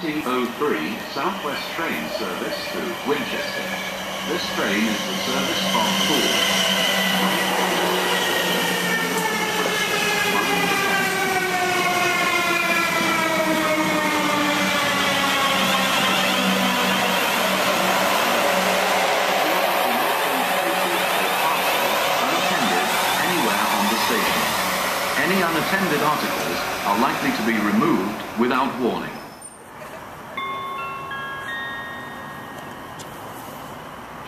2003 Southwest train service to Winchester. This train is the service from Poole. Any unattended articles are likely to be removed without warning.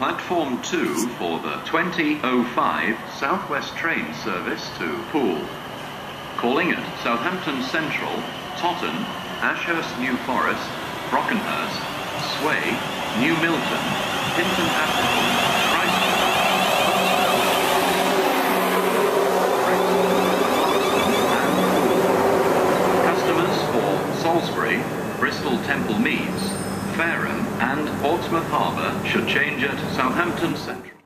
Platform 2 for the 2005 Southwest train service to Poole. Calling at Southampton Central, Totton, Ashurst New Forest, Brockenhurst, Sway, New Milton, Hinton Admiral, Christchurch, Customers for Salisbury, Bristol Temple Meads, Fareham and Portsmouth Harbour should change at Southampton Central.